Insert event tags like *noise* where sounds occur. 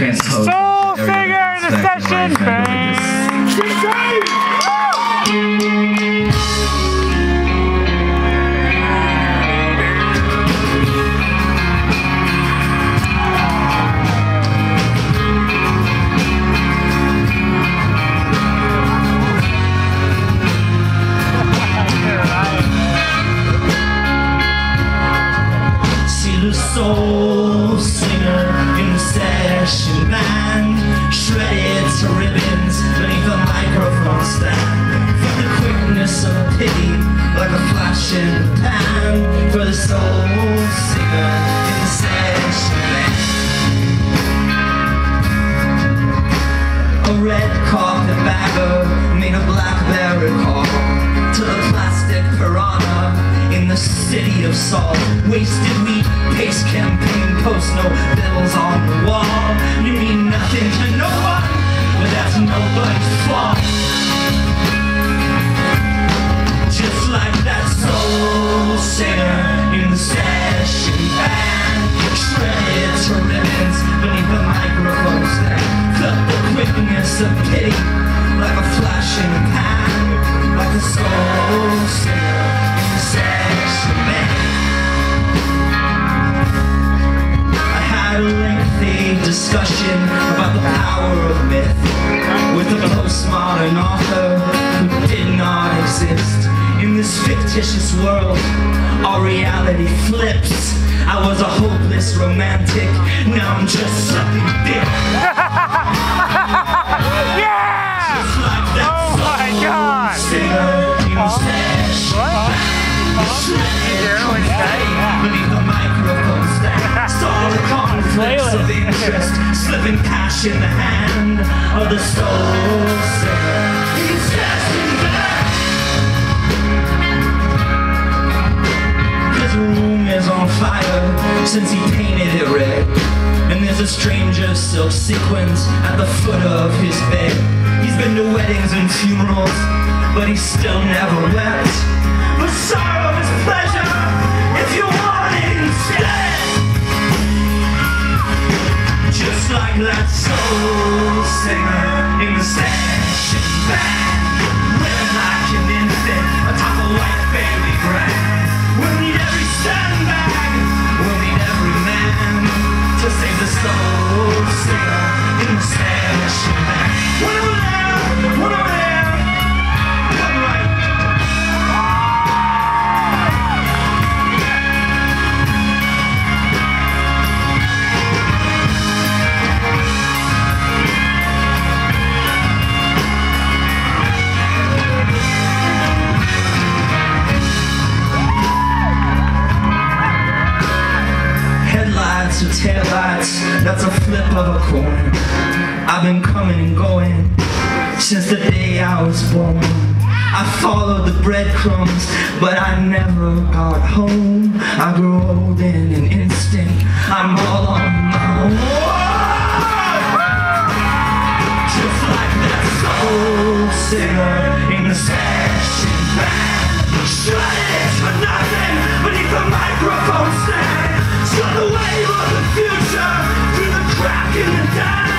transpose Soul the singer in the stereotypes session, in flash pan For the soul singer in the session. Band A red carpet bagger made a blackberry call To the plastic piranha in the city of salt Wasted wheat, pace campaign, post no bills on the wall. You mean nothing to no one, but that's nobody's fault the quickness of pity like a flash in the pan Like the soul singer in the session band I had a lengthy discussion about the power of myth with a postmodern author who did not exist. In this fictitious world, our reality flips. I was a hopeless romantic, now I'm just sucking dick. *laughs* of interest, slipping cash in the hand of the soul singer. He's passing back. His room is on fire since he painted it red. And there's a stranger silk sequins at the foot of his bed. He's been to weddings and funerals, but he still never wept. But sorrow Headlights or taillights, that's a flip of a coin. I've been coming and going since the day I was born. I followed the breadcrumbs, but I never got home. I grew old in an instant. I'm all on my own. Just like that soul singer in the session band. Shredded for nothing the wave of the future through the crack in the dam.